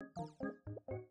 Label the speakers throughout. Speaker 1: Thank you.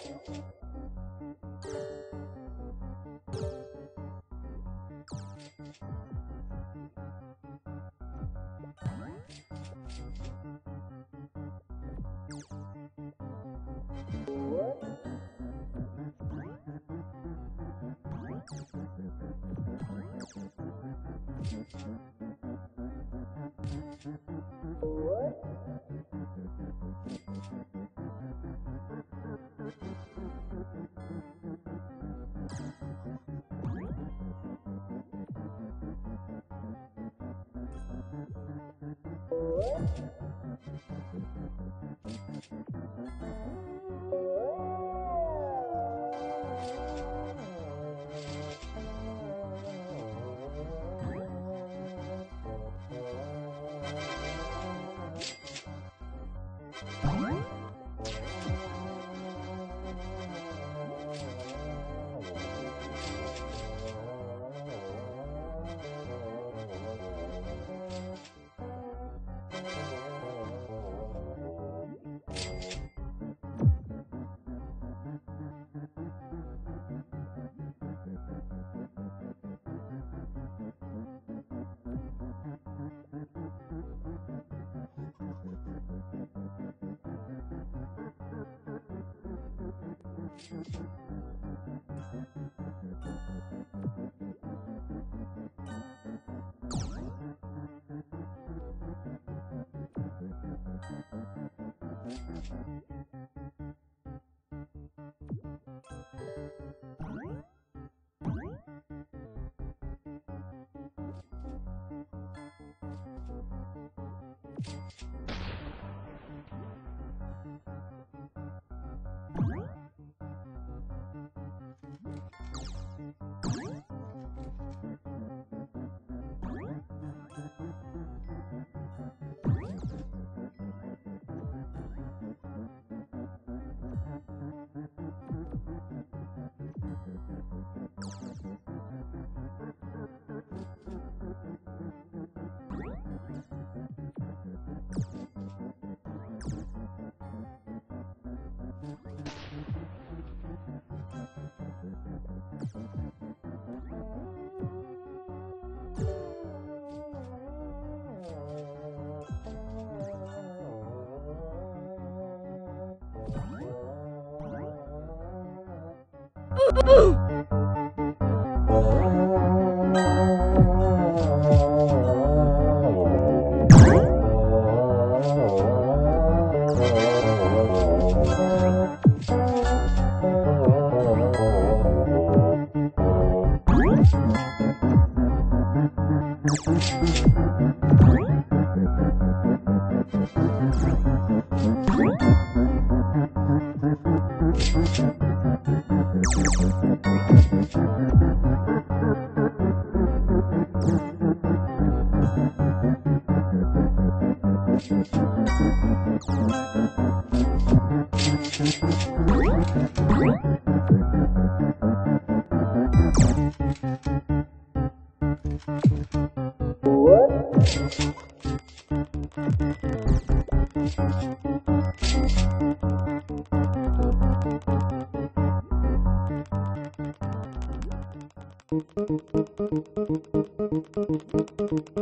Speaker 1: Thank you. Thank you. you 嗯。Thank you.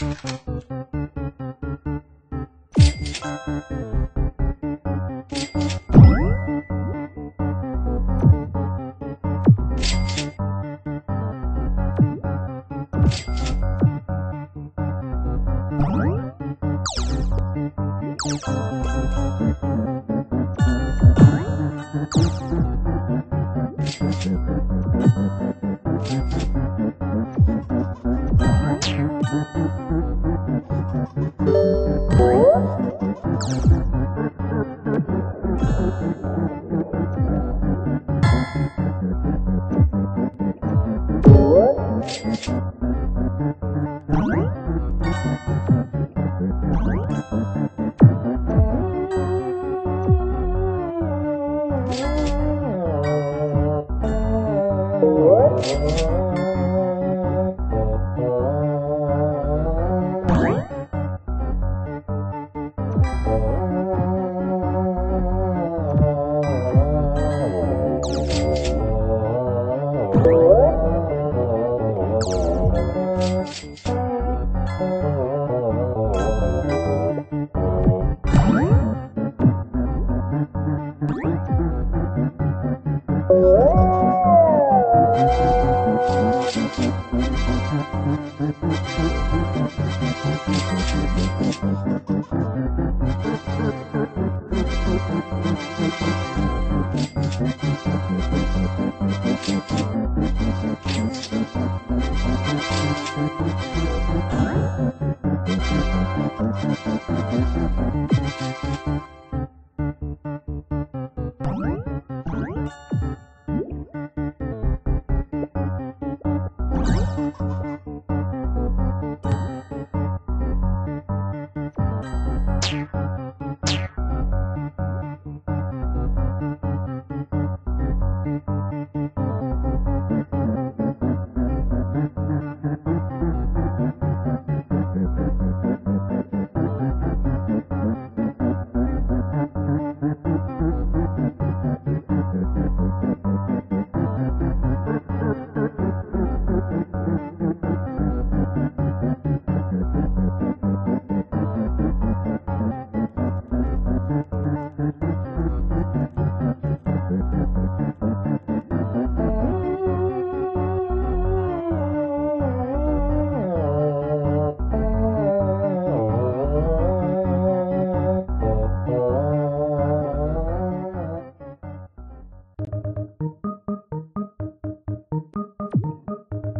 Speaker 1: Mm-hmm. Thank you.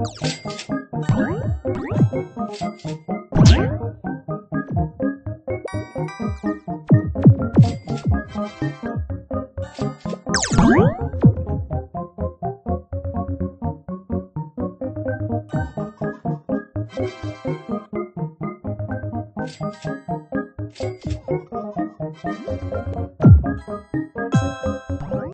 Speaker 1: you